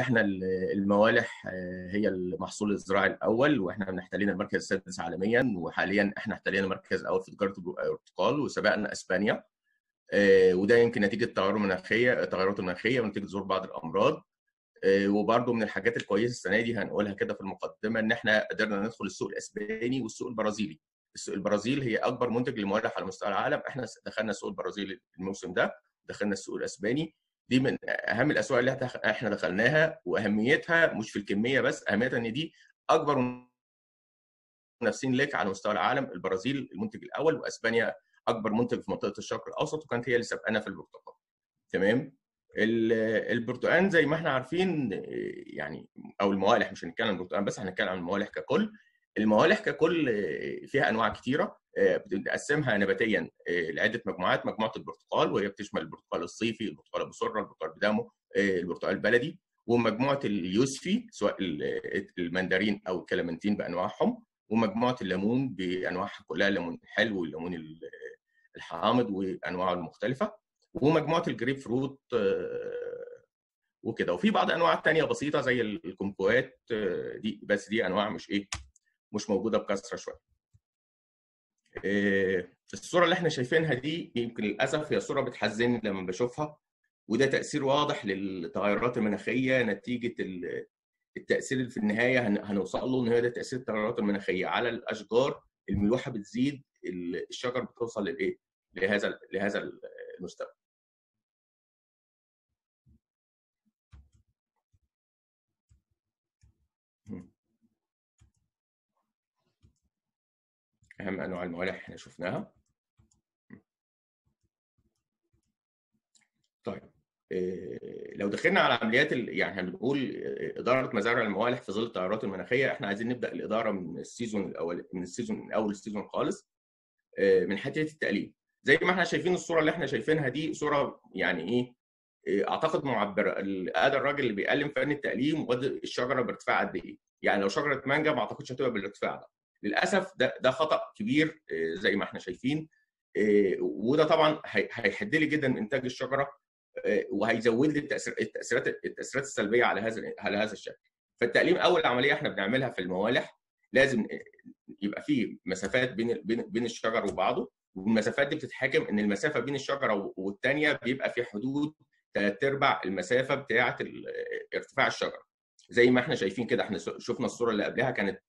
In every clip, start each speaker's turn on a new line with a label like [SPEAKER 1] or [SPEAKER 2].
[SPEAKER 1] إحنا الموالح هي المحصول الزراعي الأول وإحنا بنحتلينا المركز السادس عالميا وحاليا إحنا احتلينا المركز الأول في تجارة البرتقال وسبقنا إسبانيا. وده يمكن نتيجة التغيرات المناخيه التغيرات المناخيه ونتيجة ظهور بعض الأمراض. وبرده من الحاجات الكويسة السنة دي هنقولها كده في المقدمة إن إحنا قدرنا ندخل السوق الإسباني والسوق البرازيلي. السوق البرازيل هي أكبر منتج للموالح على مستوى العالم. إحنا دخلنا السوق البرازيلي الموسم ده دخلنا السوق الإسباني. دي من أهم الأسواق اللي إحنا دخلناها وأهميتها مش في الكمية بس أهميتها إن دي أكبر منافسين لك على مستوى العالم البرازيل المنتج الأول وأسبانيا أكبر منتج في منطقة الشرق الأوسط وكانت هي اللي سبقنا في البرتقال. تمام؟ البرتقال زي ما إحنا عارفين يعني أو الموالح مش هنتكلم عن البرتقال بس هنتكلم عن الموالح ككل الموالح ككل فيها أنواع كتيرة بنقسمها نباتيا لعدة مجموعات مجموعة البرتقال وهي بتشمل البرتقال الصيفي البرتقال أبو سرة البرتقال بدامه البرتقال البلدي ومجموعة اليوسفي سواء المندرين أو الكلامنتين بأنواعهم ومجموعة الليمون بانواعها كلها الليمون الحلو والليمون الحامض وأنواعه المختلفة ومجموعة الجريب فروت وكده. وفي بعض انواع تانية بسيطة زي الكمكوات دي بس دي أنواع مش إيه مش موجودة بكثرة شوية الصورة اللي إحنا شايفينها دي يمكن للأسف هي صورة بتحزنني لما بشوفها وده تأثير واضح للتغيرات المناخية نتيجة التأثير اللي في النهاية هنوصل له إن هو ده تأثير التغيرات المناخية على الأشجار الملوحة بتزيد الشجر بتوصل لايه؟ لهذا لهذا المستوى. أهم أنواع الموالح إحنا شفناها. طيب لو دخلنا على عمليات يعني هنقول إدارة مزارع الموالح في ظل التغيرات المناخية إحنا عايزين نبدأ الإدارة من ال season الأول من ال season من أول ال season خالص من حتة التقليم زي ما إحنا شايفين الصورة اللي إحنا شايفينها دي صورة يعني إيه أعتقد معبرة. هذا الراجل اللي بيقلم فن التقليم وآدي الشجرة بارتفاع قد إيه. يعني لو شجرة مانجا ما أعتقدش هتبقى بالارتفاع ده. للأسف ده ده خطأ كبير زي ما إحنا شايفين وده طبعا هيحد لي جدا من إنتاج الشجرة وهيزود لي التأثيرات التأثيرات السلبية على هذا على هذا الشكل. فالتقليم أول عملية إحنا بنعملها في الموالح لازم يبقى في مسافات بين بين بين الشجر وبعضه والمسافات دي بتتحكم إن المسافة بين الشجرة والثانيه بيبقى في حدود ثلاث أرباع المسافة بتاعة ارتفاع الشجرة. زي ما إحنا شايفين كده إحنا شفنا الصورة اللي قبلها كانت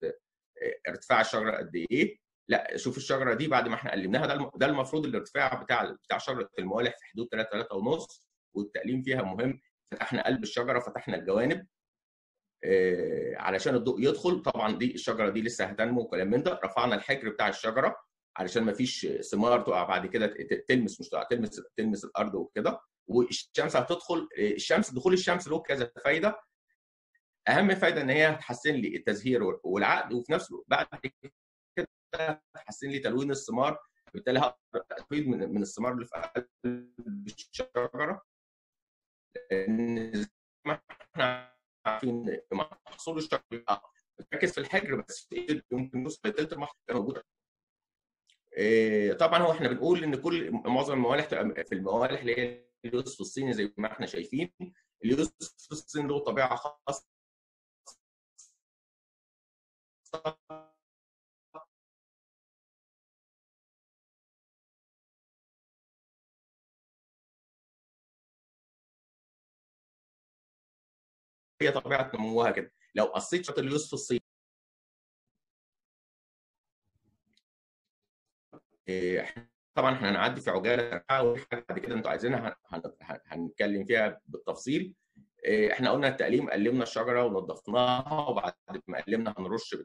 [SPEAKER 1] ارتفاع الشجرة قد إيه؟ لا شوف الشجرة دي بعد ما إحنا قلمناها ده ده المفروض الارتفاع بتاع بتاع شجرة الموالح في حدود 3 3 ونص والتقليم فيها مهم. فتحنا قلب الشجرة فتحنا الجوانب آه علشان الضوء يدخل. طبعا دي الشجرة دي لسه هتنمو وكلام من ده. رفعنا الحجر بتاع الشجرة علشان ما فيش ثمار تقع بعد كده تلمس مش تقع تلمس تلمس الأرض وكده. والشمس هتدخل الشمس دخول الشمس له كذا فايدة. أهم فايدة إن هي هتحسن لي التزهير والعقد وفي نفس الوقت بعد كده هتحسن لي تلوين الثمار بالتالي هقدر أستفيد من الثمار اللي في قلب الشجره لأن ما إحنا عارفين محصول الشجره بتركز في الحجر بس يمكن نص لثلث المحصول موجود طبعا هو إحنا بنقول إن كل معظم الموالح في الموالح اللي هي اليوسف الصيني زي ما إحنا شايفين اليوسف الصيني له طبيعة خاصة هي طبيعة نموها كده. لو قصيت شط اليوسف الصيني. طبعا إحنا هنعدي في عجالة بعد كده أنتوا عايزينها هنتكلم فيها بالتفصيل. إحنا قلنا التقليم قلمنا الشجرة ونظفناها وبعد ما قلمنا هنرش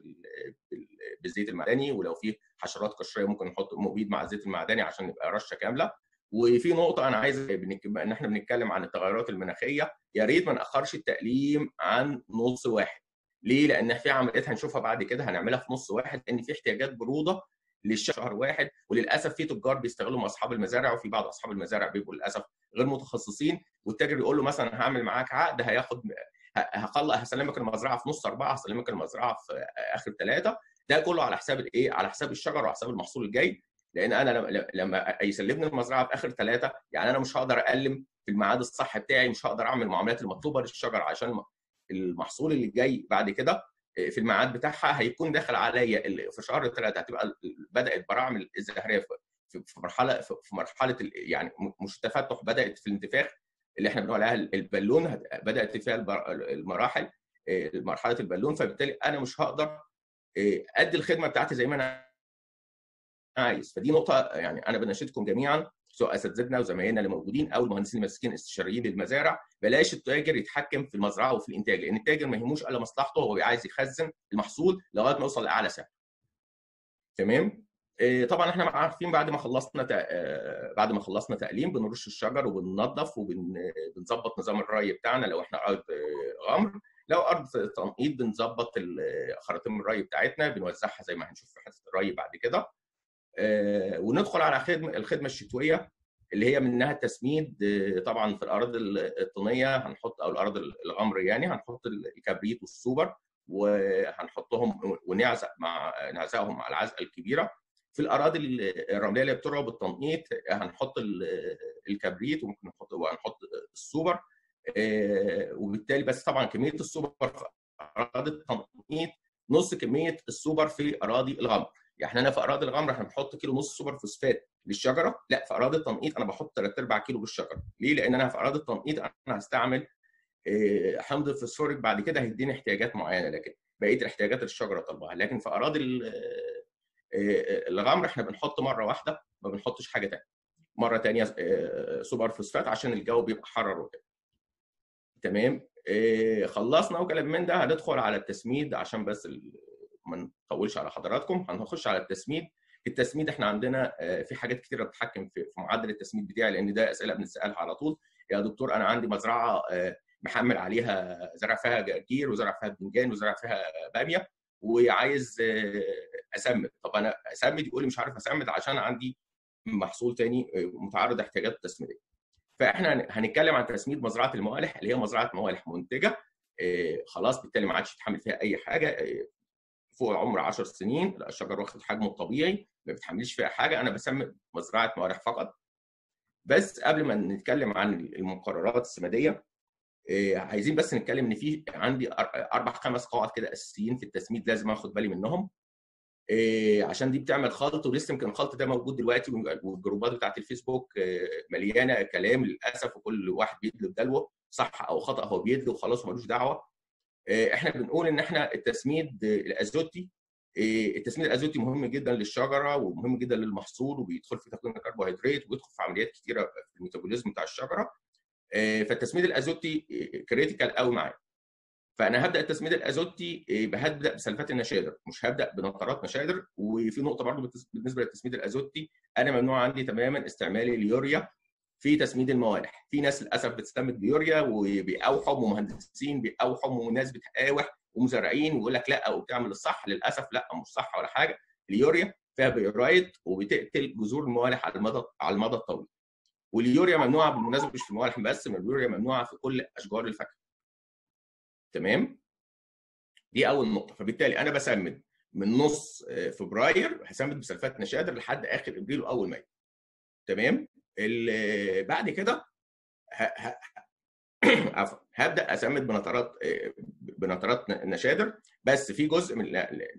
[SPEAKER 1] بالزيت المعدني ولو في حشرات قشرية ممكن نحط مبيد مع الزيت المعدني عشان يبقى رشة كاملة وفي نقطة أنا عايز إن إحنا بنتكلم عن التغيرات المناخية يا ريت ما نأخرش التقليم عن نص واحد ليه؟ لأن في عمليات هنشوفها بعد كده هنعملها في نص واحد لأن في احتياجات برودة للشهر واحد وللأسف في تجار بيستغلوا مع أصحاب المزارع وفي بعض أصحاب المزارع بيبقوا للأسف غير متخصصين والتاجر يقول له مثلا هعمل معاك عقد هياخد هخلص هسلمك المزرعة في نص أربعة هسلمك المزرعة في آخر ثلاثة ده كله على حساب الإيه؟ على حساب الشجر وعلى حساب المحصول الجاي. لأن أنا لما يسلمني المزرعة في آخر ثلاثة يعني أنا مش هقدر أقلم في الميعاد الصح بتاعي مش هقدر أعمل المعاملات المطلوبة للشجر عشان المحصول اللي جاي بعد كده. في الميعاد بتاعها هيكون داخل عليا. في شهر ثلاثة هتبقى بدأت براعم الزهرية في مرحله في مرحلة يعني مش التفتح بدأت في الانتفاخ اللي إحنا بنقول عليها البالون بدأت فيها المراحل مرحلة البالون. فبالتالي أنا مش هقدر أدي الخدمة بتاعتي زي ما أنا عايز. فدي نقطة يعني أنا بناشدكم جميعا. سواء اساتذتنا وزمايلنا اللي موجودين أو المهندسين اللي ماسكين استشاريين للمزارع بلاش التاجر يتحكم في المزرعة وفي الإنتاج لأن التاجر ما يهموش إلا مصلحته هو عايز يخزن المحصول لغاية ما يوصل لأعلى سعر. تمام؟ طبعا إحنا عارفين بعد ما خلصنا بعد ما خلصنا تقليم بنرش الشجر وبننظف وبنظبط نظام الري بتاعنا لو إحنا أرض غمر لو أرض تنقيط بنظبط خراطيم الري بتاعتنا بنوزعها زي ما هنشوف في حصه الري بعد كده وندخل على خدمه الخدمة الشتوية اللي هي منها التسميد طبعا في الأراضي الطينية هنحط أو الأرض الغمر يعني هنحط الكبريت والسوبر وهنحطهم ونعزق مع نعزقهم مع العزقة الكبيرة. في الأراضي الرملية اللي بتروى بالتنقيط هنحط الكبريت وممكن نحط وهنحط السوبر وبالتالي بس طبعا كمية السوبر في أراضي التنقيط نص كمية السوبر في أراضي الغمر. يعني أنا في أراضي الغمر إحنا بنحط كيلو ونص سوبر فوسفات للشجرة لا في أراضي التنقيط أنا بحط 3 أرباع كيلو بالشجرة. ليه؟ لأن أنا في أراضي التنقيط أنا هستعمل حمض الفوسفوريك بعد كده هيديني احتياجات معينة لكن بقية الاحتياجات الشجرة طلبها لكن في أراضي الغمر إحنا بنحط مرة واحدة ما بنحطش حاجة ثانية مرة ثانية سوبر فوسفات عشان الجو بيبقى حرر وكده. تمام؟ خلصنا وكلام من ده هندخل على التسميد عشان بس ما نطولش على حضراتكم هنخش على التسميد. التسميد إحنا عندنا في حاجات كتيرة بتتحكم في معدل التسميد بتاعي لأن ده أسئلة بنسألها على طول. يا دكتور أنا عندي مزرعة محمل عليها زرع فيها جرجير وزرع فيها بتنجان وزرع فيها بامية وعايز أسمد. طب أنا أسمد؟ يقول لي مش عارف أسمد عشان عندي محصول تاني متعرض احتياجات التسميديه فإحنا هنتكلم عن تسميد مزرعة الموالح اللي هي مزرعة موالح منتجة. خلاص بالتالي ما عادش يتحمل فيها أي حاجة. فوق عمر 10 سنين الشجر واخد حجمه الطبيعي ما بتحملش فيها حاجة أنا بسمي مزرعة موالح فقط. بس قبل ما نتكلم عن المقررات السمادية عايزين بس نتكلم إن في عندي أربع خمس قواعد كده أساسيين في التسميد لازم آخد بالي منهم. عشان دي بتعمل خلط ولسه يمكن الخلط ده موجود دلوقتي والجروبات بتاعت الفيسبوك مليانة كلام للأسف وكل واحد بيدلي بدلوه صح أو خطأ هو بيدلي وخلاص ملوش دعوة. إحنا بنقول ان إحنا التسميد الازوتي التسميد الازوتي مهم جدا للشجرة ومهم جدا للمحصول وبيدخل في تكوين الكربوهيدرات وبيدخل في عمليات كثيره في الميتابوليزم بتاع الشجرة. فالتسميد الازوتي critical قوي معايا. فأنا هبدأ التسميد الازوتي هبدا بسلفات النشادر مش هبدأ بنطرات نشادر وفي نقطة برضو بالنسبة للتسميد الازوتي أنا ممنوع عندي تماما استعمال اليوريا في تسميد الموالح في ناس للأسف بتسمد بيوريا وبيقاوحوا ومهندسين بيقاوحوا وناس بتقاوح ومزارعين ويقول لك لأ وبنعمل الصح. للأسف لأ مش صح ولا حاجة. اليوريا فيها بيورايت وبتقتل جذور الموالح على المدى على المدى الطويل. واليوريا ممنوعة بالمناسبة مش في الموالح بس اليوريا ممنوعة في كل أشجار الفاكهة. تمام؟ دي أول نقطة. فبالتالي أنا بسمد من نص فبراير هسمد بسلفات نشادر لحد آخر إبريل وأول مايو. تمام؟ بعد كده هبدأ أسمد بنطرات بنطرات نشادر بس في جزء من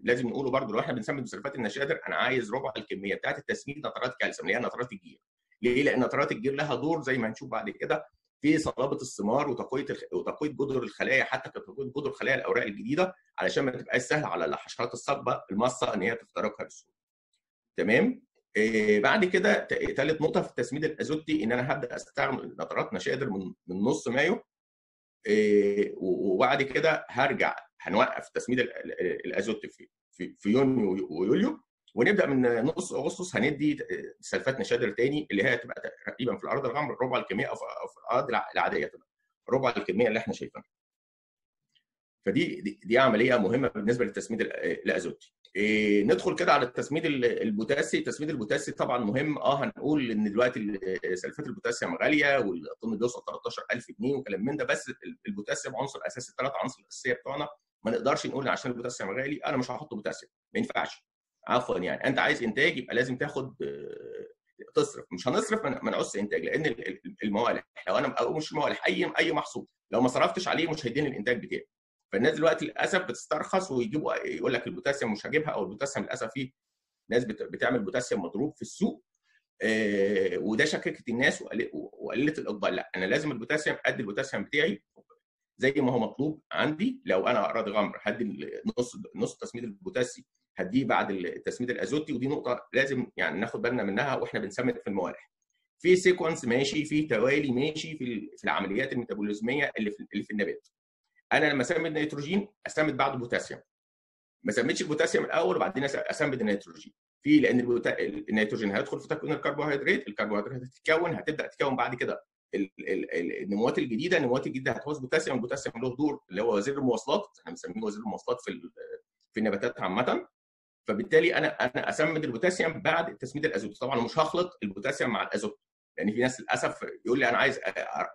[SPEAKER 1] لازم نقوله برضو لو إحنا بنسمد بسلفات النشادر أنا عايز ربع الكمية بتاعت التسميد نطرات كالسيوم اللي هي نطرات الجير ليه؟ لأن نطرات الجير لها دور زي ما هنشوف بعد كده في صلابة الثمار وتقوية وتقوية جذر الخلايا حتى تقوية جذر خلايا الأوراق الجديدة علشان ما تبقاش سهل على الحشرات الصلبة المصة إن هي تخترقها بسهولة. تمام؟ إيه بعد كده ثالث نقطة في التسميد الازوتي إن أنا هبدأ أستعمل نطرات نشادر من من نص مايو إيه وبعد كده هرجع هنوقف تسميد الازوتي في في, في يونيو ويوليو ونبدأ من نص أغسطس هندي سلفات نشادر تاني اللي هي تبقى تقريبا في الأرض الغمر ربع الكمية أو في الأرض العادية تبقى ربع الكمية اللي إحنا شايفينها. فدي دي, عمليه مهمة بالنسبة للتسميد الازوتي. إيه ندخل كده على التسميد البوتاسي، التسميد البوتاسي طبعا مهم. آه هنقول إن دلوقتي سلفات البوتاسيوم غالية والطن بيوصل 13000 جنيه وكلام من ده. بس البوتاسيوم عنصر أساسي الثلاث عناصر الأساسية بتوعنا. ما نقدرش نقول عشان البوتاسيوم غالي أنا مش هحط بوتاسيوم. ما ينفعش. عفوا يعني. أنت عايز إنتاج يبقى لازم تاخد تصرف. مش هنصرف ما نعوزش إنتاج لأن الموالح. لو أنا مش الموالح أي أي محصول. لو ما صرفتش عليه مش هيديني الإنتاج بتاعي. فالناس دلوقتي للأسف بتسترخص ويجيبوا يقول لك البوتاسيوم مش هجيبها أو البوتاسيوم للأسف فيه ناس بتعمل بوتاسيوم مضروب في السوق آه وده شككت الناس وقللت الإقبال. لا أنا لازم البوتاسيوم أدي البوتاسيوم بتاعي زي ما هو مطلوب عندي. لو أنا أراضي غمر هدي نص نص تسميد البوتاسي هديه بعد التسميد الأزوتي ودي نقطة لازم يعني ناخد بالنا منها وإحنا بنسمد في الموالح في sequence ماشي في توالي ماشي في العمليات الميتابوليزمية اللي في النبات. أنا لما اسمد نيتروجين اسمد بعده بوتاسيوم. ما سمدتش البوتاسيوم الأول وبعدين اسمد النيتروجين. في لأن النيتروجين هيدخل في تكوين الكربوهيدرات الكربوهيدرات هتتكون هتبدأ تتكون بعد كده. النموات الجديدة النموات الجديده هتعوز بوتاسيوم. البوتاسيوم له دور اللي هو وزير المواصلات. إحنا بنسميه وزير المواصلات في في النباتات عامة. فبالتالي أنا أنا اسمد البوتاسيوم بعد تسميد الازوت. طبعا مش هخلط البوتاسيوم مع الازوت. لأن يعني في ناس للأسف يقول لي أنا عايز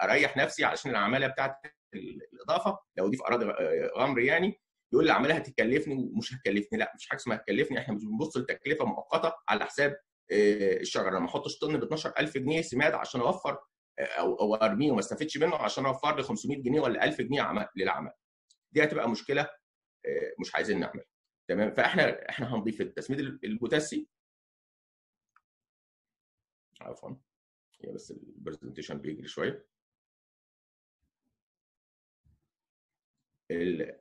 [SPEAKER 1] أريح نفسي علشان العمالة بتاعت الإضافة لو دي في أراضي غمر يعني يقول لي العماله هتكلفني ومش هتكلفني لا مش حاجة اسمها هتكلفني إحنا مش بنبص لتكلفة مؤقتة على حساب الشجره لما احطش طن ب 12000 جنيه سماد عشان اوفر أو أو ارميه وما استفدش منه عشان اوفر لي 500 جنيه ولا 1000 جنيه عمل للعمل. دي هتبقى مشكلة مش عايزين نعملها. تمام؟ فاحنا إحنا هنضيف التسميد البوتاسي. عفوا. هي بس ال presentation بيجري شوية. ال...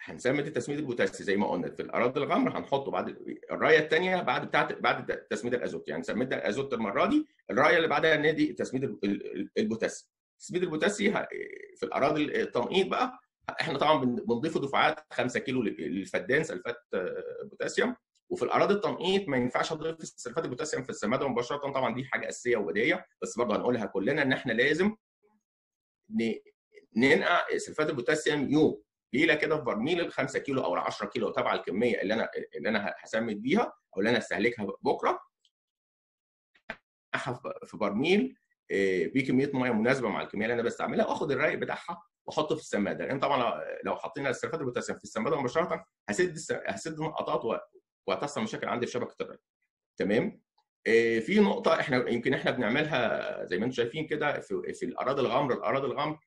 [SPEAKER 1] هنسمد التسميد البوتاسي زي ما قلنا في الاراضي الغمر هنحطه بعد الرية الثانية بعد بتاعت بعد تسميد الأزوت. يعني سمدنا الأزوت المرة دي الرية اللي بعدها ندي تسميد البوتاسي تسميد البوتاسي في الاراضي التنقيط بقى إحنا طبعا بنضيف دفعات 5 كيلو للفدان سلفات بوتاسيوم. وفي الاراضي التنقيط ما ينفعش أضيف سلفات البوتاسيوم في السمادة مباشرة. طبعا دي حاجة أساسية وبديهيه بس برضه هنقولها كلنا إن إحنا لازم ننقع سلفات البوتاسيوم يوم. ليلة كده في برميل ال 5 كيلو أو ال 10 كيلو تبع الكمية اللي أنا اللي أنا هسمد بيها أو اللي أنا هستهلكها بكرة. في برميل بكميه مية مناسبة مع الكمية اللي أنا بستعملها وآخد الرايق بتاعها وأحطه في السمادة. لأن يعني طبعا لو حطينا السلفات البوتاسيوم في السمادة مباشرة هسد هسد النقاطات وهتحصل مشاكل عندي في شبكة الري تمام؟ في نقطة إحنا يمكن إحنا بنعملها زي ما أنتم شايفين كده في, في الأراضي الغمر الأراضي الغمر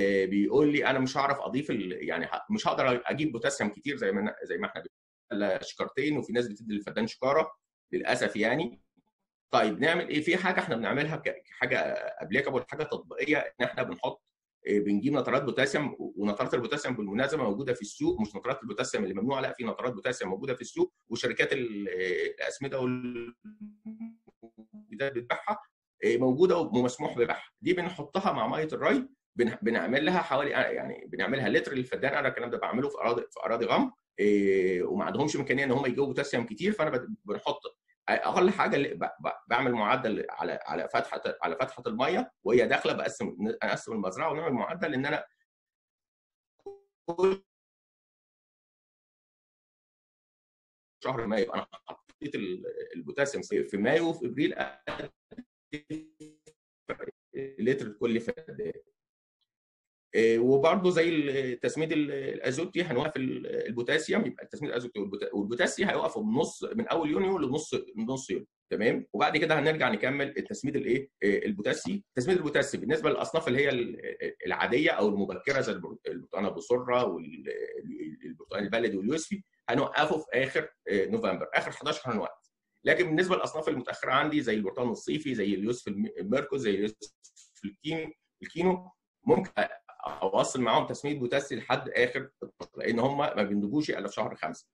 [SPEAKER 1] بيقول لي أنا مش هعرف أضيف يعني مش هقدر أجيب بوتاسيوم كتير زي ما زي ما إحنا شكارتين وفي ناس بتدي للفدان شكارة للأسف يعني. طيب نعمل إيه؟ في حاجة إحنا بنعملها حاجة applicable حاجة تطبيقية إن إحنا بنحط بنجيب نترات بوتاسيوم ونترات البوتاسيوم بالمناسبة موجودة في السوق مش نترات البوتاسيوم اللي ممنوعه لأ في نترات بوتاسيوم موجودة في السوق وشركات الأسمدة والبدايات بتبيعها. موجودة ومسموح ببيعها دي بنحطها مع مية الري بنعمل لها حوالي يعني بنعملها لتر للفدان أنا الكلام ده. بعمله في أراضي في أراضي غمر وما عندهمش إمكانية إن هم يجيبوا بوتاسيوم كتير فأنا بنحط أقل حاجة اللي بعمل معدل على على فتحة على فتحة المية وهي داخلة بقسم أقسم المزرعة ونعمل معدل إن أنا شهر مايو أنا حطيت البوتاسيوم في مايو وفي إبريل لتر كل فدان وبرده زي تسميد الأزوتي هنوقف البوتاسيوم يبقى التسميد الأزوتي والبوتاسي هيوقفوا بنص من أول يونيو لنص نص يونيو تمام؟ وبعد كده هنرجع نكمل التسميد الإيه؟ البوتاسي. تسميد البوتاسي بالنسبة للأصناف اللي هي العادية أو المبكرة زي البرتقال ابو سره والبرتقال البلدي واليوسفي هنوقفه في آخر نوفمبر آخر 11 هنوقف. لكن بالنسبة للأصناف المتأخرة عندي زي البرتقال الصيفي زي اليوسفي الميركوت زي اليوسفي الكينو ممكن اوصل معاهم تسميد بوتاسي لحد آخر لأن هم ما بينضجوش إلا في شهر خمسة.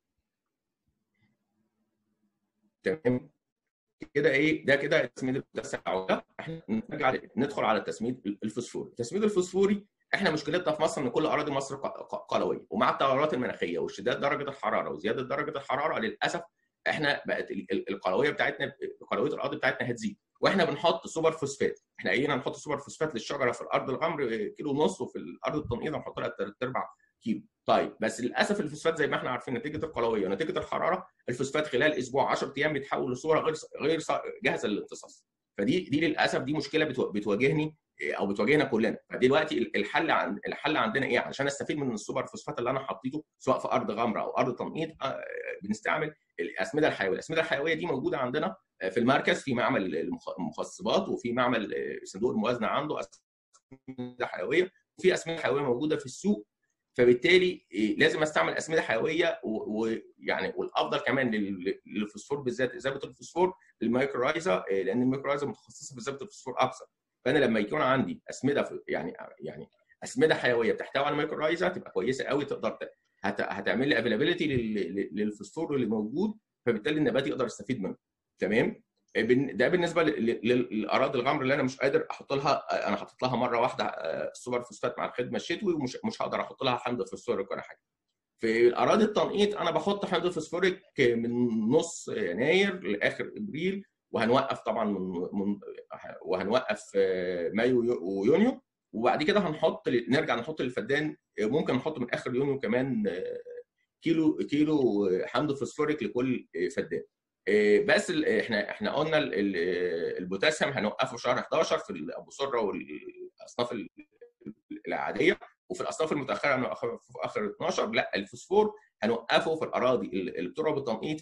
[SPEAKER 1] تمام؟ كده إيه؟ ده كده تسميد البوتاسي إحنا نرجع ندخل على التسميد الفوسفوري، التسميد الفوسفوري إحنا مشكلتنا في مصر إن كل أراضي مصر قلوية ومع التغيرات المناخية واشتداد درجة الحرارة وزيادة درجة الحرارة للأسف إحنا بقت القلويه بتاعتنا قلويه الأرض بتاعتنا هتزيد. وإحنا بنحط سوبر فوسفات. إحنا قايلين هنحط سوبر فوسفات للشجره في الأرض الغمر كيلو ونص وفي الأرض التنقيط هنحط لها ثلاث ارباع كيلو. طيب بس للاسف الفوسفات زي ما إحنا عارفين نتيجه القلويه ونتيجه الحراره الفوسفات خلال أسبوع 10 أيام بيتحول لصوره غير غير جاهزه للامتصاص. فدي دي للاسف دي مشكله بتواجهني أو بتواجهنا كلنا. فدلوقتي الحل عند الحل عندنا إيه؟ عشان استفيد من السوبر فوسفات اللي أنا حطيته سواء في ارض غمره أو ارض تنقيط بنستعمل الأسمدة الحيوية. الأسمدة الحيوية دي موجودة عندنا في المركز. في معمل المخصبات وفي معمل صندوق الموازنة عنده أسمدة حيوية وفي أسمدة حيوية موجودة في السوق. فبالتالي لازم أستعمل أسمدة حيوية ويعني والأفضل كمان للفوسفور بالذات اذابه الفوسفور الميكرورايزا لأن الميكرورايزا متخصصة في اذابه الفوسفور أكثر فأنا لما يكون عندي أسمدة يعني يعني أسمدة حيوية بتحتوي على الميكرورايزا تبقى كويسة قوي تقدر هتعمل لي availability للفوسفور اللي موجود فبالتالي النبات يقدر يستفيد منه. تمام؟ ده بالنسبة للأراضي الغمر اللي أنا مش قادر أحط لها أنا حاطط لها مرة واحدة السوبر فوسفات مع الخدمة الشتوي ومش مش هقدر أحط لها حمض فوسفوريك ولا حاجة. في الأراضي التنقيط أنا بحط حمض فوسفوريك من نص يناير لآخر إبريل وهنوقف طبعا من وهنوقف مايو ويونيو. وبعد كده هنحط نرجع نحط للفدان ممكن نحط من آخر يونيو كمان كيلو كيلو حمض فوسفوريك لكل فدان بس إحنا إحنا قلنا البوتاسيوم هنوقفه شهر 11 في أبو سرة والأصناف العادية وفي الأصناف المتأخرة هنوقفه في آخر 12 لا الفوسفور هنوقفه في الأراضي اللي بترى بالتنقيط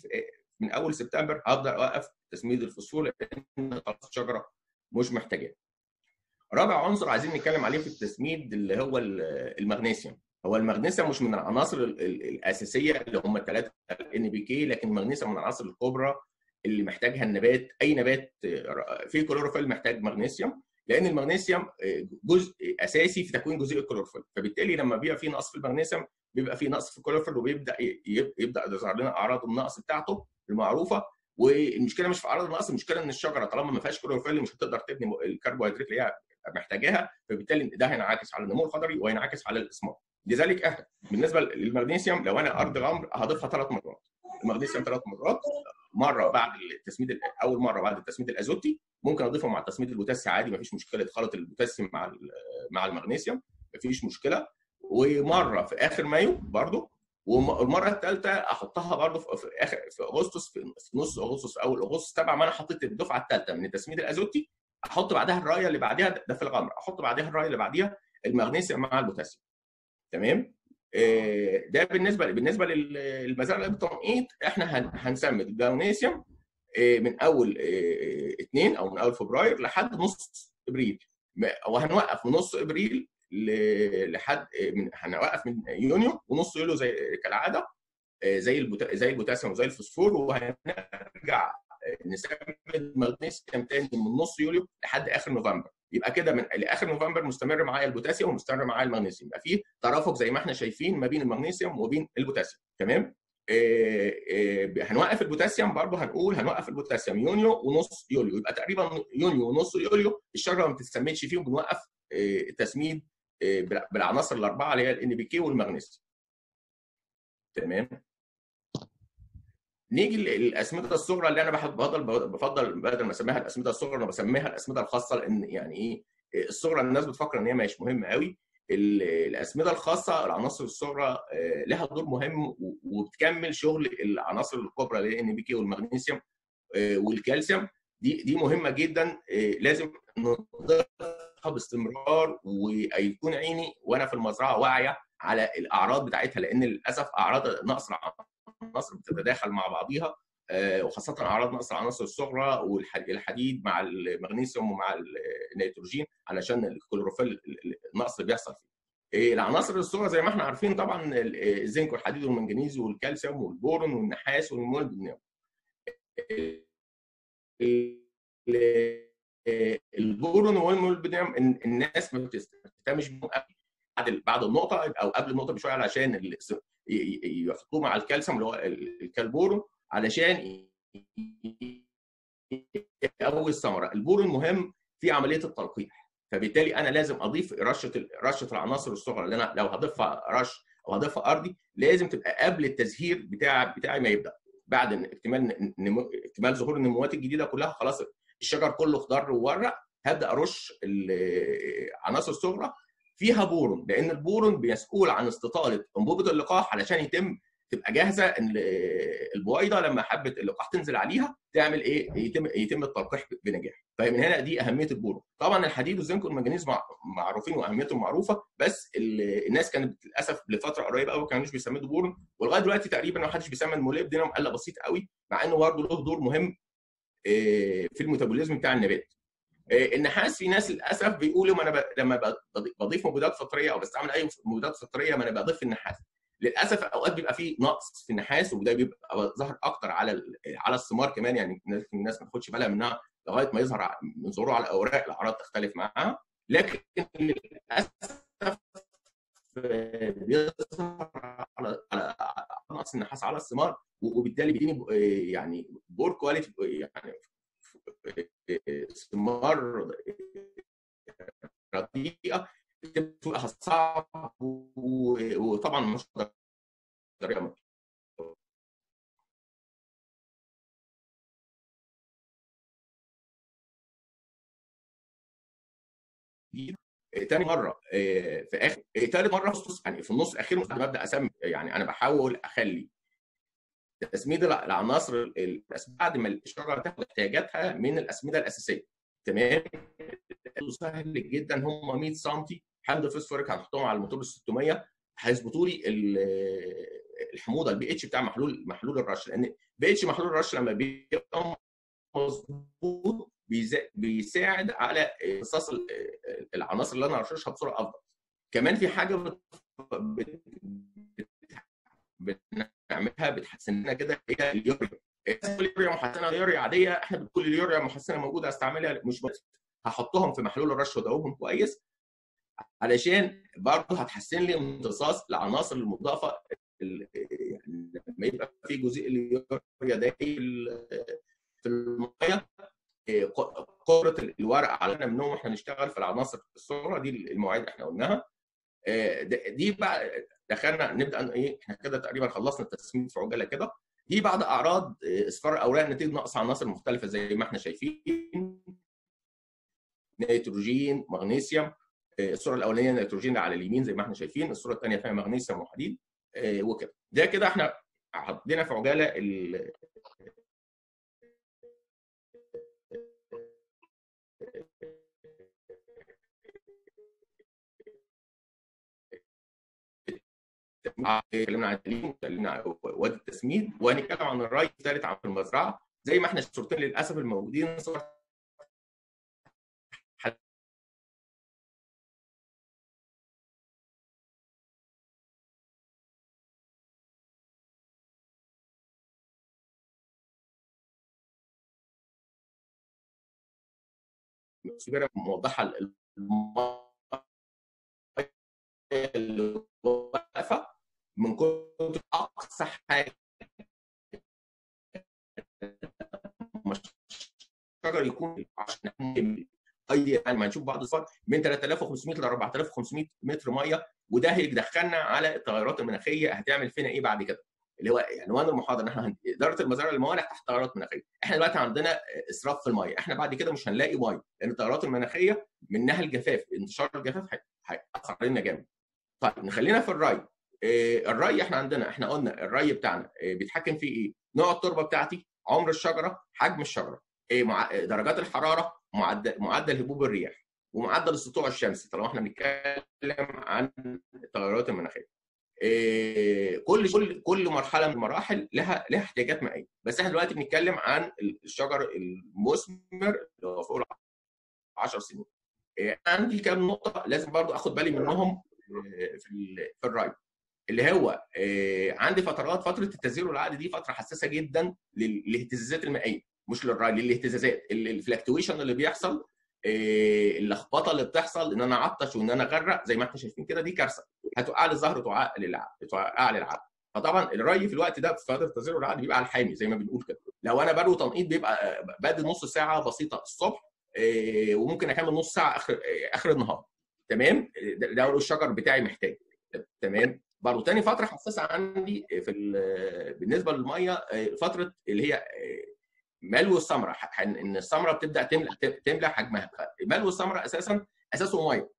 [SPEAKER 1] من أول سبتمبر هبدا أوقف تسميد الفوسفور لأن الشجره مش محتاجاه. رابع عنصر عايزين نتكلم عليه في التسميد اللي هو المغنيسيوم. هو المغنيسيوم مش من العناصر الأساسية اللي هم الثلاثه ان بي كي لكن المغنيسيوم من العناصر الكبرى اللي محتاجها النبات. أي نبات في كلوروفيل محتاج مغنيسيوم لأن المغنيسيوم جزء أساسي في تكوين جزيء الكلوروفيل. فبالتالي لما بيبقى في نقص في المغنيسيوم بيبقى في نقص في الكلوروفيل وبيبدأ يبدأ يظهر لنا أعراض النقص بتاعته المعروفة. والمشكلة مش في أعراض النقص المشكلة إن الشجرة طالما ما فيهاش كلوروفيل مش هتقدر تبني الكربوهيدرات اللي هي محتاجاها فبالتالي ده هينعكس على النمو الخضري وهينعكس على الاسمار لذلك إحنا بالنسبة للمغنيسيوم لو أنا أرض غمر هضيفها ثلاث مرات. المغنيسيوم ثلاث مرات. مرة بعد التسميد أول مرة بعد التسميد الأزوتي ممكن أضيفه مع التسميد البوتاسي عادي مفيش مشكلة. خلط البوتاسيوم مع مع المغنيسيوم مفيش مشكلة. ومرة في آخر مايو برضو والمرة الثالثه أحطها برضو في آخر في أغسطس في نص أغسطس أول أغسطس تبع ما أنا حطيت الدفعة الثالثه من التسميد الأزوتي. أحط بعدها الريه اللي بعديها ده في الغمر أحط بعدها الريه اللي بعديها المغنيسيوم مع البوتاسيوم تمام ده بالنسبة بالنسبة للمزارع بالتنقيط إحنا هنسمد المغنيسيوم من أول اثنين أو من أول فبراير لحد نص إبريل وهنوقف من نص إبريل لحد من هنوقف من يونيو ونص يوليو زي كالعادة زي. زي البوتاسيوم وزي الفوسفور وهنرجع نسمد مغنيسيوم تاني من نص يوليو لحد آخر نوفمبر. يبقى كده من لآخر نوفمبر مستمر معايا البوتاسيوم ومستمر معايا المغنيسيوم. يبقى في ترافق زي ما إحنا شايفين ما بين المغنيسيوم وبين البوتاسيوم. تمام؟ آه آه هنوقف البوتاسيوم برضه هنقول هنوقف البوتاسيوم يونيو ونص يوليو. يبقى تقريبا يونيو ونص يوليو الشجرة ما بتتسمدش فيهم بنوقف آه التسميد بالعناصر الأربعة اللي هي ال NPK والمغنيسيوم. تمام؟ نيجي للاسمده الصغرى اللي أنا بفضل بفضل بدل ما أسميها الأسمدة الصغرى أنا بسميها الأسمدة الخاصة لأن يعني إيه الصغرى الناس بتفكر إن هي مش مهمة قوي الأسمدة الخاصة العناصر الصغرى لها دور مهم وبتكمل شغل العناصر الكبرى اللي هي إن بي كي والمغنيسيوم والكالسيوم. دي دي مهمة جدا لازم نضيفها باستمرار ويكون عيني وأنا في المزرعة واعية على الأعراض بتاعتها لأن للأسف أعراض نقص العناصر بتتداخل مع بعضيها وخاصة أعراض نقص العناصر الصغرى والحديد مع المغنيسيوم ومع النيتروجين علشان الكلوروفيل النقص بيحصل فيه. العناصر الصغرى زي ما إحنا عارفين طبعا الزنك والحديد والمنجنيز والكالسيوم والبورون والنحاس والمولبدينيوم. البورون والمولبدينيوم الناس ما بتهتمش بيهم بعد بعد النقطة أو قبل النقطة بشوية علشان يحطوه مع الكالسيوم اللي هو الكالبورون علشان يقوي الثمرة. البورون مهم في عملية التلقيح فبالتالي أنا لازم أضيف رشة رشة العناصر الصغرى اللي أنا لو هضيفها رش أو هضيفها أرضي لازم تبقى قبل التزهير بتاع بتاعي ما يبدأ. بعد اكتمال نمو... اكتمال ظهور النموات الجديدة كلها خلاص الشجر كله خضر وورق هبدأ أرش العناصر الصغرى فيها بورون لأن البورون مسؤول عن استطالة انبوبه اللقاح علشان يتم تبقى جاهزة إن البويضه لما حبة اللقاح تنزل عليها تعمل إيه؟ يتم يتم التلقيح بنجاح. فمن هنا دي أهمية البورون. طبعا الحديد والزنك والمنجنيز معروفين وأهميتهم معروفة بس الناس كانت للأسف لفترة قريبة قوي ما كانوش بيسمدوا بورون ولغاية دلوقتي تقريبا ما حدش بيسمى الموليبدينم الا بسيط قوي مع إنه برضه له دور مهم في الميتابوليزم بتاع النبات. النحاس في ناس للأسف بيقولوا ما أنا ب... لما بضيف مبيدات فطرية أو بستعمل أي مبيدات فطرية ما أنا بضيف النحاس. للأسف أوقات بيبقى في نقص في النحاس وده بيبقى ظاهر أكتر على على الثمار كمان يعني الناس ما تاخدش بالها منها لغاية ما يظهر من ظهوره على الأوراق الأعراض تختلف معاها. لكن للأسف بيظهر على على نقص النحاس على الثمار وبالتالي بيديني يعني poor quality يعني ثمار رديئه بتبقى صعب وطبعا مش طريقه تاني مرة في آخر تالت مرة يعني في النص الأخير ببدا أسمي يعني أنا بحاول أخلي تسميد العناصر بعد ما الشجره تاخد احتياجاتها من الأسمدة الأساسية. تمام؟ سهل جدا. هم 100 سم حمض فوسفوريك هنحطهم على الموتور ال 600 هيظبطوا لي الحموضة البي اتش بتاع محلول محلول الرش. لأن بي اتش محلول الرش لما بيبقى مظبوط بيساعد على امتصاص العناصر اللي أنا هرششها بصورة أفضل. كمان في حاجة بنعملها بتحسن لنا كده هي اليوريا. اليوريا محسنة اليوريا عادية إحنا بنقول اليوريا محسنة موجودة استعملها مش بس. هحطهم في محلول الرش وادوبهم كويس. علشان برضه هتحسن لي امتصاص العناصر المضافة يعني لما يبقى في جزيء اليوريا ده في المية قدرة الورق علينا منهم إحنا نشتغل في العناصر الصغرى دي المواعيد إحنا قلناها. دي بقى دخلنا نبدأ إيه إحنا كده تقريبا خلصنا التسميد في عجالة كده. دي بعض أعراض اصفار الأوراق نتيجة نقص عناصر مختلفة زي ما إحنا شايفين. نيتروجين مغنيسيوم الصورة الأولانية نيتروجين على اليمين زي ما إحنا شايفين الصورة الثانية فيها مغنيسيوم وحديد وكده. ده كده إحنا حطينا في عجالة اتكلمنا عن التليم اتكلمنا عن وادي التسميد. وهنتكلم عن الري الثالث عن المزرعة. زي ما إحنا الصورتين للأسف الموجودين صور موضحة من كتر أقصى حاجة الشجر يكون عشان اي يعني ما نشوف بعض الصور من 3500 ل 4500 متر مية وده هيدخلنا على التغيرات المناخية هتعمل فينا إيه بعد كده؟ اللي هو عنوان المحاضرة إن إحنا إدارة المزارع الموانع تحت تغيرات مناخية. إحنا دلوقتي عندنا إسراف في المية إحنا بعد كده مش هنلاقي مية لأن التغيرات المناخية منها الجفاف انتشار الجفاف هيأثر علينا جامد. طيب نخلينا في الري الري إحنا عندنا إحنا قلنا الري بتاعنا بيتحكم فيه إيه؟ نوع التربة بتاعتي، عمر الشجرة، حجم الشجرة، درجات الحرارة، معدل معدل هبوب الرياح، ومعدل السطوع الشمسي طالما إحنا بنتكلم عن التغيرات المناخية. كل كل كل مرحلة من المراحل لها لها احتياجات مائية، بس إحنا دلوقتي بنتكلم عن الشجر المثمر اللي هو فوق 10 سنين. عندي كام نقطة لازم برضو اخد بالي منهم في الري. اللي هو عندي فترات فترة التزهير والعقد دي فترة حساسة جدا للاهتزازات المائية مش للري للاهتزازات ال fluctuation اللي بيحصل اللخبطة اللي بتحصل إن أنا اعطش وإن أنا أغرق زي ما إحنا شايفين كده دي كارثة. هتوقع لي الزهر وتوقع لي العقد توقع لي العقد. فطبعا الري في الوقت ده في فترة التزهير والعقد بيبقى على الحامي زي ما بنقول كده. لو أنا بروي تنقيط بيبقى بدي نص ساعة بسيطة الصبح وممكن أكمل نص ساعة اخر آخر النهار. تمام؟ ده الشجر بتاعي محتاج. تمام؟ برضه تاني فترة حساسة عندي في بالنسبة للمية فترة اللي هي ملو الثمره إن الثمره بتبدأ تملى تملى حجمها. ملو الثمره أساسا أساسه مية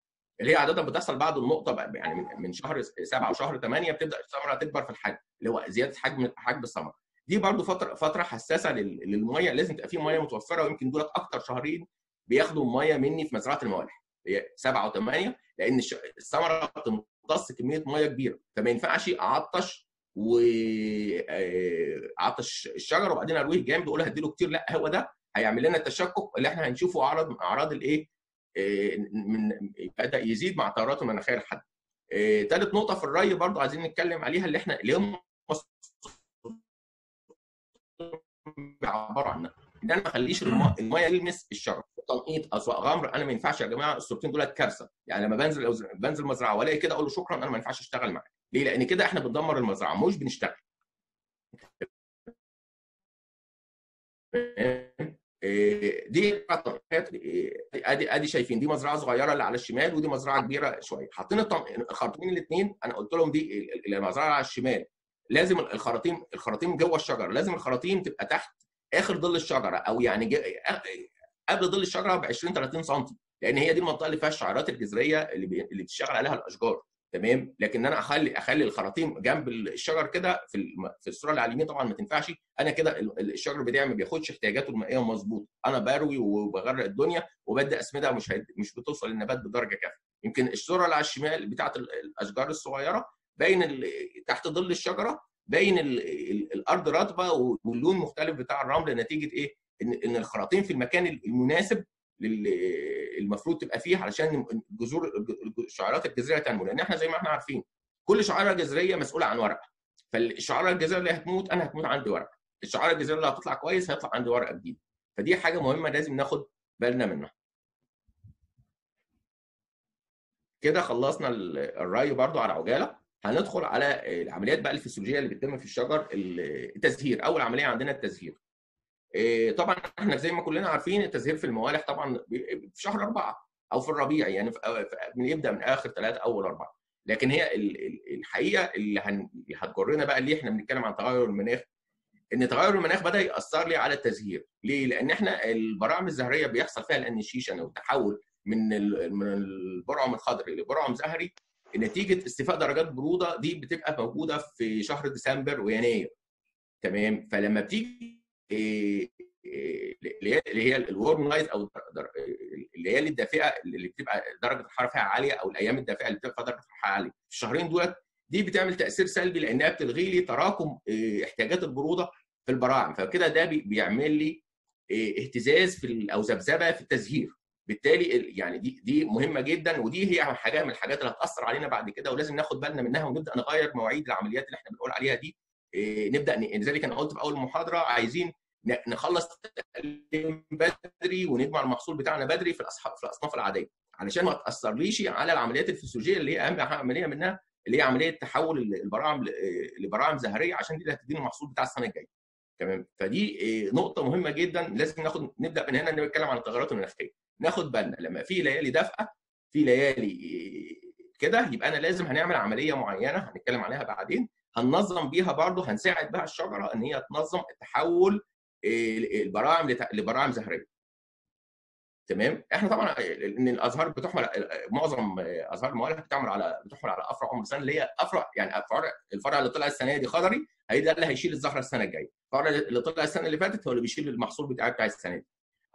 [SPEAKER 1] اللي هي عادة بتحصل بعد النقطة يعني من شهر سبعة وشهر ثمانيه بتبدأ الثمره تكبر في الحجم اللي هو زيادة حجم حجم الثمره دي برضو فترة فترة حساسة للمية لازم تبقى في مية متوفرة ويمكن دولت أكتر شهرين بياخدوا مية مني في مزرعة الموالح هي سبعة وثمانيه لأن الثمره بتمتص كمية مية كبيرة فما ينفعش اعطش و اعطش الشجر وبعدين أرويه جامد وأقول هديله كتير لا هو ده هيعمل لنا التشكك اللي إحنا هنشوفه أعراض أعراض الإيه؟ من بدأ يزيد مع التغيرات المناخيه لحد ثالث نقطة في الري برضو عايزين نتكلم عليها اللي إحنا اللي هم بيعبروا عنها إن أنا ما أخليش المية يلمس الشجر تنقيط اسواق غمر أنا ما ينفعش يا جماعة الصورتين دولت كارثة. يعني لما بنزل بنزل مزرعه وألاقي كده أقول له شكرا أنا ما ينفعش أشتغل معاك. ليه؟ لأن كده إحنا بندمر المزرعة مش بنشتغل. دي أدي أدي شايفين دي مزرعة صغيرة اللي على الشمال ودي مزرعة كبيرة شوية. حاطين الخراطيم الاثنين أنا قلت لهم دي المزرعه على الشمال. لازم الخراطيم الخراطيم جوه الشجرة لازم الخراطيم تبقى تحت آخر ظل الشجرة أو يعني قبل ظل الشجرة ب 20 30 سم لأن هي دي المنطقة اللي فيها الشعيرات الجذريه اللي. اللي بتشتغل عليها الأشجار تمام لكن أنا اخلي أخلي الخراطيم جنب الشجر كده في. في الصورة اللي على اليمين طبعا ما تنفعش أنا كده الشجر بتاعي ما بياخدش احتياجاته المائية مظبوط أنا بروي وبغرق الدنيا وبدي اسمده مش هيد... مش بتوصل للنبات بدرجة كافية يمكن الصورة اللي على الشمال بتاعة الأشجار الصغيرة باين ال... تحت ظل الشجرة باين ال... ال... الأرض رطبة واللون مختلف بتاع الرمل نتيجة إيه؟ إن إن الخراطيم في المكان المناسب المفروض تبقى فيه علشان جذور الشعيرات الجذريه تنمو لأن إحنا زي ما إحنا عارفين كل شعيره جذريه مسؤولة عن ورقه فالشعيره الجذريه اللي هتموت أنا هتموت عندي ورقه الشعيره الجذريه اللي هتطلع كويس هيطلع عندي ورقه جديده فدي حاجة مهمة لازم ناخد بالنا منها. كده خلصنا الري برضو على عجالة هندخل على العمليات بقى الفسيولوجية اللي بتتم في الشجر التزهير أول عملية عندنا التزهير. طبعا إحنا زي ما كلنا عارفين التزهير في الموالح طبعا في شهر أربعة أو في الربيع يعني يبدأ من آخر ثلاثة أول أربعة. لكن هي الحقيقة اللي, هن... اللي هتجرنا بقى ليه إحنا بنتكلم عن تغير المناخ إن تغير المناخ بدأ يأثر لي على التزهير ليه؟ لأن إحنا البراعم الزهرية بيحصل فيها الأنيشيشن أو التحول من من البرعم الخضري لبرعم زهري. نتيجة استيفاء درجات برودة دي بتبقى موجودة في شهر ديسمبر ويناير. تمام؟ فلما بتيجي اللي هي ال warm night أو الليالي الدافئة اللي بتبقى درجة الحرارة فيها عالية أو الأيام الدافئة اللي بتبقى درجة الحرارة عالية. الشهرين دولت دي بتعمل تأثير سلبي لأنها بتلغي لي تراكم احتياجات البرودة في البراعم. فكده ده بيعمل لي اهتزاز في أو ذبذبة في التزهير. بالتالي يعني دي دي مهمة جدا ودي هي حاجة من الحاجات اللي هتأثر علينا بعد كده ولازم ناخد بالنا منها ونبدأ نغير مواعيد العمليات اللي إحنا بنقول عليها دي. نبدأ لذلك أنا قلت في أول محاضرة عايزين نخلص التقليم بدري ونجمع المحصول بتاعنا بدري في في الأصناف العادية علشان ما تأثرليش على العمليات الفسيولوجية اللي هي أهم عمليه منها اللي هي عملية تحول البراعم لبراعم زهرية عشان دي اللي المحصول بتاع السنة الجاية. تمام؟ فدي نقطة مهمة جدا لازم ناخد نبدأ من هنا نتكلم عن التغيرات المناخية. ناخد بالنا لما في ليالي دافئه في ليالي كده يبقى أنا لازم هنعمل عملية معينة هنتكلم عليها بعدين هننظم بيها برضه هنساعد بها الشجرة إن هي تنظم التحول البراعم لبراعم زهرية. تمام؟ إحنا طبعا إن الأزهار بتحمل معظم أزهار الموالح بتعمل على بتحمل على أفرع عمر سنه اللي هي أفرع يعني الفرع الفرع اللي طلع السنة دي خضري هي ده اللي هيشيل الزهرة السنة الجاية. الفرع اللي طلع السنة اللي فاتت هو اللي بيشيل المحصول بتاعي بتاع السنة دي.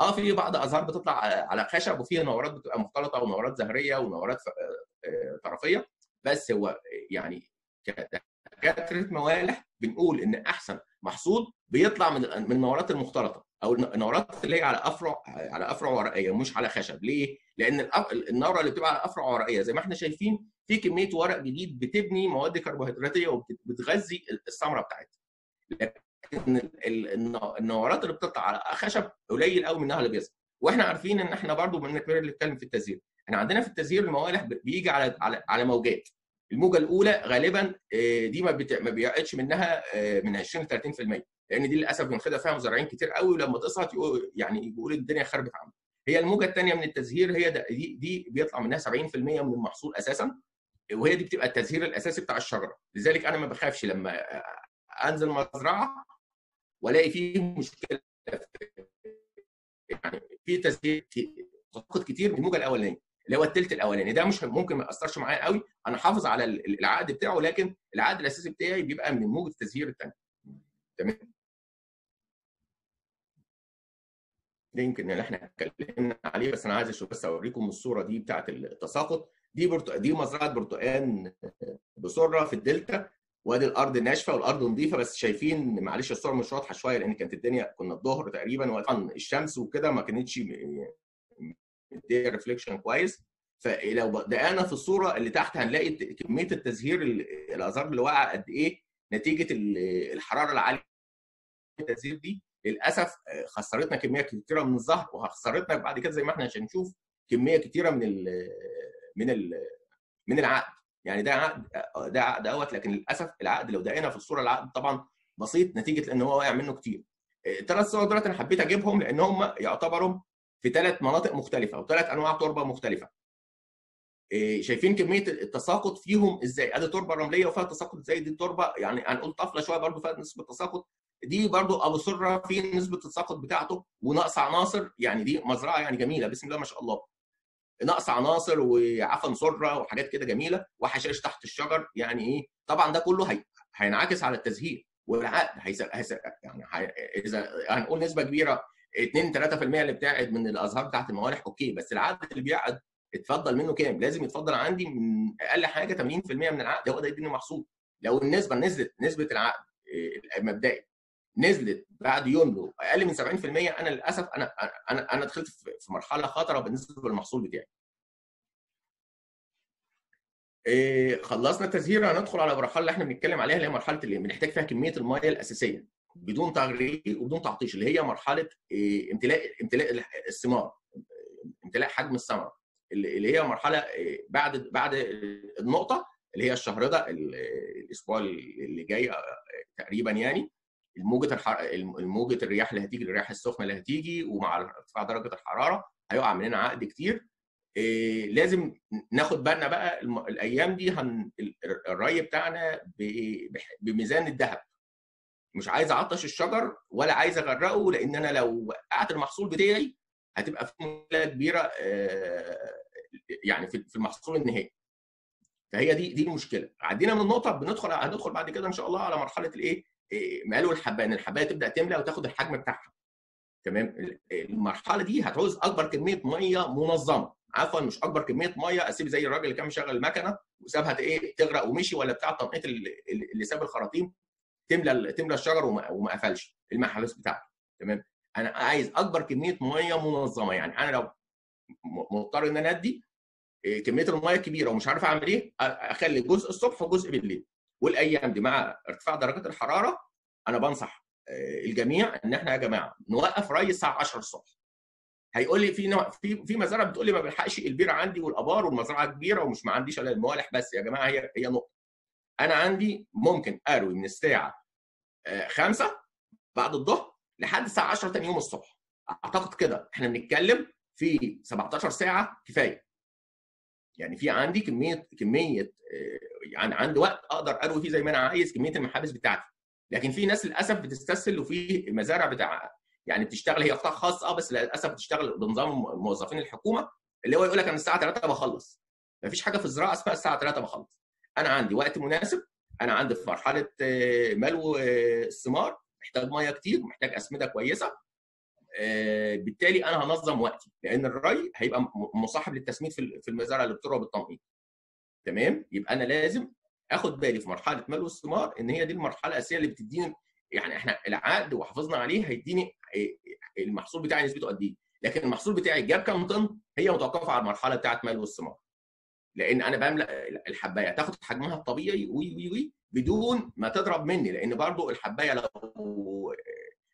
[SPEAKER 1] آه في بعض أزهار بتطلع على خشب وفيها نورات بتبقى مختلطة ونورات زهرية ونورات طرفية. بس هو يعني كدكاتره موالح بنقول إن أحسن محصول بيطلع من من النورات المختلطة أو النورات اللي هي على افرع على أفرع ورقية مش على خشب. ليه؟ لأن النورة اللي بتبقى على أفرع ورقية زي ما إحنا شايفين في كمية ورق جديد بتبني مواد كربوهيدراتية وبتغذي الثمرة بتاعتها. لكن النورات اللي بتطلع على خشب قليل قوي منها اللي بيظهر وإحنا عارفين إن إحنا برضو من كبير اللي بتكلم في التزهير إحنا عندنا في التزهير الموالح بيجي على على على موجات. الموجة الأولى غالبا دي ما ما بيقعدش منها من 20 ل 30% لأن دي للأسف بناخدها فيها مزارعين كتير قوي ولما تسقط يعني يقول الدنيا خربت عنهم. هي الموجة الثانية من التزهير هي دي, دي بيطلع منها 70% من المحصول أساسا وهي دي بتبقى التزهير الأساسي بتاع الشجرة. لذلك أنا ما بخافش لما أنزل مزرعة وألاقي فيه مشكلة يعني في تزهير تساقط كتير من الموجة الأولانية. اللي هو الثلث الاولاني. ده مش ممكن ما يأثرش معايا قوي أنا حافظ على العقد بتاعه لكن العقد الأساسي بتاعي بيبقى من موجة التزهير الثانية تمام؟ ده يمكن اللي إحنا اتكلمنا عليه بس أنا عايز أشوف بس أوريكم الصورة دي بتاعت التساقط. دي برتق... دي مزرعة برتقان بسره في الدلتا. وأدي الأرض ناشفة والأرض نظيفة بس شايفين معلش الصور مش واضحة شوية لأن كانت الدنيا كنا الظهر تقريبا وطبعا الشمس وكده ما كانتش مديه reflection كويس. فلو بدأنا في الصورة اللي تحت هنلاقي كمية التزهير الأزهار اللي واقعة قد إيه نتيجة الحرارة العالية التزهير دي. للأسف خسرتنا كمية كثيره من الزهر وخسرتنا بعد كده زي ما إحنا هنشوف كمية كثيره من ال من ال من العقد. يعني ده عقد ده عقد أهوت. لكن للأسف العقد لو دقينا في الصورة العقد طبعا بسيط نتيجة لأن هو واقع منه كتير. الثلاث صور دولت أنا حبيت أجيبهم لأن هم يعتبروا في ثلاث مناطق مختلفة وثلاث أنواع تربة مختلفة. شايفين كمية التساقط فيهم إزاي؟ أدي تربة رملية وفيها تساقط إزاي دي التربه يعني هنقول طفلة شوية برضو فيها نسبة تساقط. دي برضو أبو سرة في نسبة التساقط بتاعته ونقص عناصر يعني دي مزرعة يعني جميلة بسم الله ما شاء الله. نقص عناصر وعفن سرة وحاجات كده جميلة وحشائش تحت الشجر يعني إيه؟ طبعا ده كله هي... هينعكس على التزهير والعقد هيس... هيس... يعني. إذا هنقول نسبة كبيرة 2 3% اللي بتعقد من الأزهار بتاعت الموالح okay بس العقد اللي بيعقد اتفضل منه كام؟ لازم يتفضل عندي من أقل حاجة 80% من العقد هو ده يديني محصول لو النسبة نزلت نسبة العقد المبدئي نزلت بعد يونيو أقل من 70% أنا للأسف أنا أنا أنا دخلت في مرحلة خطرة بالنسبة للمحصول بتاعي. إيه خلصنا التزهير هندخل على المرحله اللي إحنا بنتكلم عليها اللي هي مرحلة اللي بنحتاج فيها كمية الميه الأساسية بدون تغريق وبدون تعطيش اللي هي مرحلة إيه امتلاء امتلاء الثمار امتلاء حجم الثمره اللي هي مرحلة بعد بعد النقطة اللي هي الشهر ده الأسبوع اللي جاي تقريبا يعني الموجة الحر... الموجة الرياح اللي هتيجي الرياح السخنة اللي هتيجي ومع ارتفاع درجة الحرارة هيقع مننا عقد كتير. إيه لازم ناخد بالنا بقى الأيام دي هن... الري بتاعنا ب... بميزان الذهب. مش عايز اعطش الشجر ولا عايز اغرقه لأن أنا لو وقعت المحصول بتاعي هتبقى في مشكلة كبيرة يعني في المحصول النهائي. فهي دي دي المشكلة. عدينا من النقطه بندخل هندخل بعد كده إن شاء الله على مرحلة الإيه مالو الحبايه إن الحباية تبدأ تملى وتاخد الحجم بتاعها. تمام؟ المرحلة دي هتعوز أكبر كمية مية منظمة. عفوا مش أكبر كمية مية أسيب زي الراجل اللي كان مشغل المكنة وسابها إيه تغرق ومشي ولا بتاع التنقيط اللي ساب الخراطيم. تملى تملى الشجر وما قفلش المحابس بتاعته تمام؟ أنا عايز أكبر كمية مية منظمة يعني. أنا لو مضطر إن أنا أدي كمية المية كبيرة ومش عارف أعمل إيه أخلي جزء الصبح وجزء بالليل. والأيام دي مع ارتفاع درجات الحرارة أنا بنصح الجميع إن إحنا يا جماعة نوقف ري الساعة 10 الصبح. هيقول لي في نوع في في مزارع بتقول لي ما بلحقش البيره عندي والآبار والمزرعة كبيرة ومش ما عنديش إلا الموالح بس. يا جماعة هي هي نقطة. أنا عندي ممكن أروي من الساعة 5 بعد الظهر لحد الساعة 10 ثاني يوم الصبح. أعتقد كده. إحنا بنتكلم في 17 ساعة كفاية. يعني في عندي كميه كمية يعني عندي وقت أقدر أروي فيه زي ما أنا عايز كمية المحابس بتاعتي. لكن في ناس للأسف بتستسهل وفي مزارع بتاع يعني بتشتغل هي قطاع خاص آه بس للأسف بتشتغل بنظام موظفين الحكومة اللي هو يقول لك أنا الساعة 3 بخلص. مفيش حاجة في الزراعة اسمها الساعة 3 بخلص. أنا عندي وقت مناسب أنا عندي في مرحلة ملو الثمار محتاج ميه كتير محتاج أسمدة كويسة. بالتالي أنا هنظم وقتي لأن الري هيبقى مصاحب للتسميد في المزارع اللي بتروى بالتنقيط تمام؟ يبقى أنا لازم آخد بالي في مرحلة ملو الثمار إن هي دي المرحلة الأساسية اللي بتديني يعني إحنا العقد وحافظنا عليه هيديني المحصول بتاعي نسبته قد إيه. لكن المحصول بتاعي جاب كام طن؟ هي متوقفة على المرحلة بتاعة ملو الثمار. لأن أنا بملا الحبايه تاخد حجمها الطبيعي وي وي وي بدون ما تضرب مني لأن برضو الحبايه لو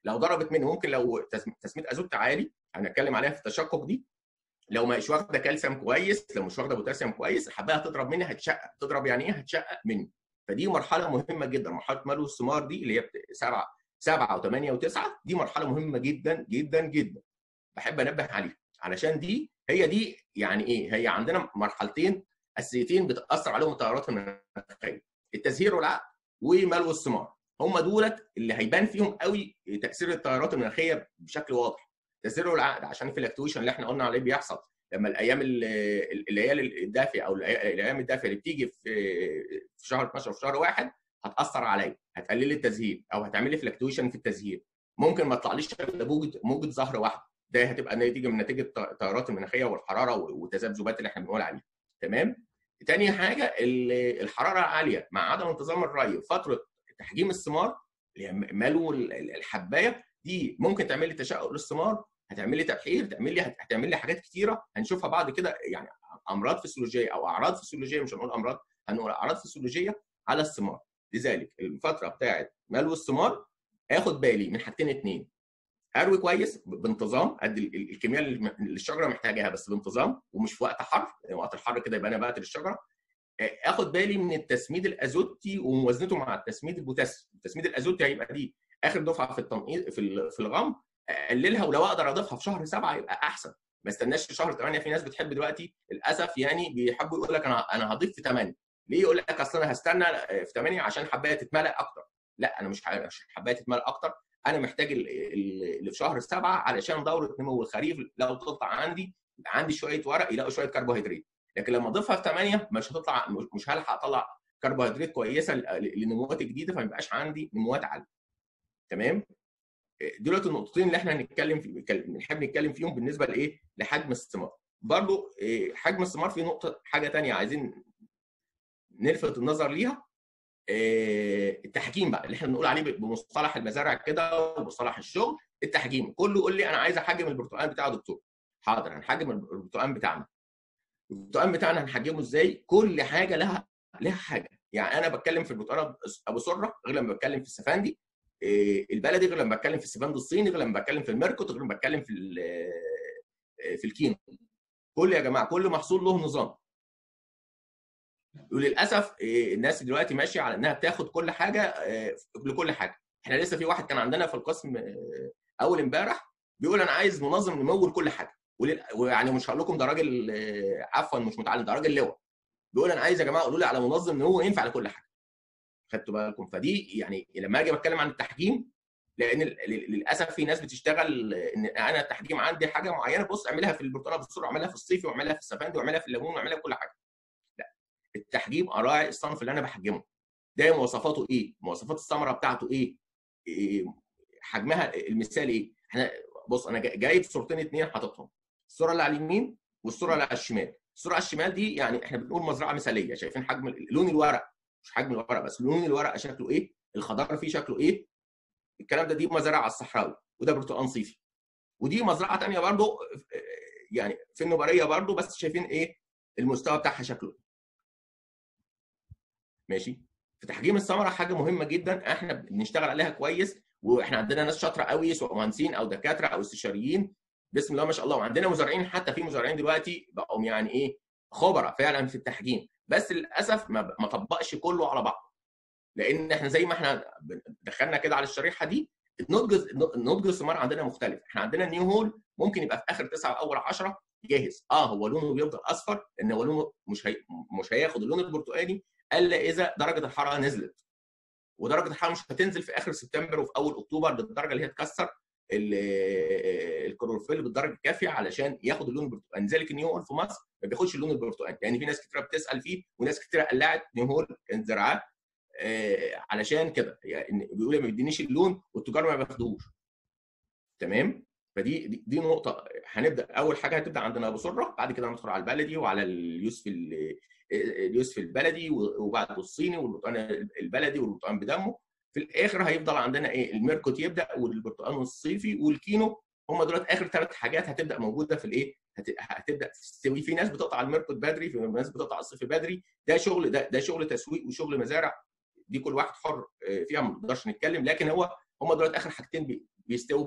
[SPEAKER 1] لو ضربت مني ممكن لو تسميد أزوت عالي هنتكلم عليها في التشقق دي لو مش واخدة كالسيوم كويس لو مش واخدة بوتاسيوم كويس الحبايه هتضرب مني هتشقق تضرب يعني إيه؟ هتشقق مني. فدي مرحلة مهمة جدا مرحلة ملو الثمار دي اللي هي سبعة سبعة وثمانيه وتسعة دي مرحلة مهمة جدا جدا جدا. بحب أنبه عليها. علشان دي هي دي يعني إيه؟ هي عندنا مرحلتين اساسيتين بتأثر عليهم التغيرات المناخية التزهير والعقد وملو الثمار هم دولت اللي هيبان فيهم قوي تأثير التغيرات المناخية بشكل واضح. تزهير والعقد عشان ال fluctuation اللي إحنا قلنا عليه بيحصل لما الأيام الليالي الدافئه أو الأيام الدافئه اللي بتيجي في في شهر 12 وفي شهر واحد هتأثر عليا هتقلل التزهير أو هتعمل لي fluctuation في التزهير. ممكن ما تطلعليش موجه موجه زهر واحدة ده هتبقى نتيجة من نتيجة التغيرات المناخية والحرارة والتذبذبات اللي إحنا بنقول عليها. تمام؟ تاني حاجة الحرارة العاليه مع عدم انتظام الري فترة تحجيم الثمار اللي هي ملو الحباية دي ممكن تعمل لي تشقق للثمار هتعمل لي تبحير تعمل لي هتعمل لي حاجات كتيرة هنشوفها بعد كده يعني أمراض فسيولوجية أو أعراض فسيولوجية مش هنقول أمراض هنقول أعراض فسيولوجية على الثمار. لذلك الفترة بتاعت ملو الثمار آخد بالي من حاجتين اثنين أروي كويس بانتظام قد الكميه اللي الشجرة محتاجاها بس بانتظام ومش في وقت حر وقت الحر كده يبقى أنا بقتل الشجرة. آخد بالي من التسميد الأزوتي وموازنته مع التسميد البوتاسي التسميد الأزوتي هيبقى دي آخر دفعة في التنقيط في في الغم أقللها ولو أقدر أضيفها في شهر سبعة يبقى أحسن. ما استناش في شهر 8 في ناس بتحب دلوقتي للأسف يعني بيحبوا يقول لك أنا أنا هضيف في 8 ليه يقول لك أصل أنا هستنى في 8 عشان حباية تتملى أكتر؟ لأ أنا مش حباية تتملى أكتر. أنا محتاج اللي في شهر سبعة علشان دورة نمو الخريف لو تقطع عندي عندي شوية ورق يلاقوا شوية كربوهيدرات. لكن لما اضيفها في 8 مش هتطلع مش هلحق اطلع كربوهيدرات كويسة للنموات الجديده فما يبقاش عندي نموات عالية. تمام؟ دولت النقطتين اللي إحنا هنتكلم في بنحب نتكلم فيهم بالنسبة لإيه؟ لحجم الثمار. برضو حجم الثمار في نقطة حاجة ثانية عايزين نلفت النظر ليها. التحجيم بقى اللي إحنا بنقول عليه بمصطلح المزارع كده ومصطلح الشغل التحجيم كله يقول لي أنا عايز أحجم البرتقال بتاعه دكتور. حاضر هنحجم البرتقال بتاعنا. البرتقال بتاعنا هنحجمه إزاي؟ كل حاجة لها لها حاجة. يعني أنا بتكلم في البرتقال أبو سرة غير لما بتكلم في السفندي. البلدي غير لما بتكلم في السفند الصيني غير لما بتكلم في الميركوت غير لما بتكلم في في الكينو. كل يا جماعة كل محصول له نظام. وللأسف الناس دلوقتي ماشية على إنها بتاخد كل حاجة لكل حاجة. إحنا لسه في واحد كان عندنا في القسم أول امبارح بيقول أنا عايز منظم نمو لكل حاجة. ويعني مش هقول لكم ده راجل عفوا مش متعلم ده راجل لواء. بيقول أنا عايز يا جماعة قولوا لي على منظم نمو ينفع لكل حاجة. خدتوا بالكم؟ فدي يعني لما أجي بتكلم عن التحجيم لأن للأسف في ناس بتشتغل إن أنا التحجيم عندي حاجة معينة بص اعملها في البرتقالة بالسرعه اعملها في الصيفي واعملها في السفندي واعملها في الليمون واعملها في كل حاجة. التحجيم أراعي الصنف اللي أنا بحجمه. ده مواصفاته إيه؟ مواصفات الثمرة بتاعته إيه, إيه حجمها المثالي إيه؟ إحنا بص أنا جايب صورتين اثنين حاططهم. الصورة اللي على اليمين والصورة اللي على الشمال. الصورة على الشمال دي يعني إحنا بنقول مزرعة مثالية. شايفين حجم لون الورق. مش حجم الورق بس لون الورقه شكله إيه؟ الخضار فيه شكله إيه؟ الكلام ده دي مزارع على الصحراوي وده برتقال صيفي. ودي مزرعة ثانية برضو يعني في النوبارية برضو بس شايفين إيه؟ المستوى بتاعها شكله. ماشي؟ في تحجيم الثمرة حاجة مهمة جدا إحنا بنشتغل عليها كويس وإحنا عندنا ناس شاطرة قوي سواء مهندسين أو دكاترة أو استشاريين. بسم الله ما شاء الله وعندنا مزارعين حتى في مزارعين دلوقتي بقوا يعني إيه؟ خبراء فعلا في التحجيم. بس للأسف ما طبقش كله على بعض. لأن إحنا زي ما إحنا دخلنا كده على الشريحة دي نضج نضج الثمار عندنا مختلف. إحنا عندنا ال Newhall ممكن يبقى في آخر تسعة أو أول 10 جاهز. آه هو لونه بيفضل أصفر لأن هو لونه مش هي... مش هياخد اللون البرتقالي الا إذا درجة الحرارة نزلت ودرجة الحرارة مش هتنزل في آخر سبتمبر وفي أول أكتوبر للدرجه اللي هي تكسر الكلوروفيل بالدرجة الكافية علشان ياخد اللون البرتقالي لذلك ال Newhall في مصر ما بياخدش اللون البرتقالي يعني في ناس كتير بتسأل فيه وناس كتير قلعت نيو زراعات آه علشان كده. يعني بيقول ما بيدينيش اللون والتجار ما بياخدوش تمام؟ فدي دي, دي نقطة. هنبدأ أول حاجة هتبدأ عندنا أبو سرة بعد كده ندخل على البلدي وعلى اليوسف اليوسف البلدي وبعده الصيني والبرتقال البلدي والبرتقال بدمه. في الآخر هيفضل عندنا إيه؟ ال Murcott يبدأ والبرتقال الصيفي والكينو. هم دول آخر ثلاث حاجات هتبدأ موجودة في الإيه؟ هتبدأ تستوي في ناس بتقطع ال Murcott بدري في ناس بتقطع الصيفي بدري. ده شغل ده ده شغل تسويق وشغل مزارع. دي كل واحد حر فيها ما نقدرش نتكلم. لكن هو هم دول آخر حاجتين بيستووا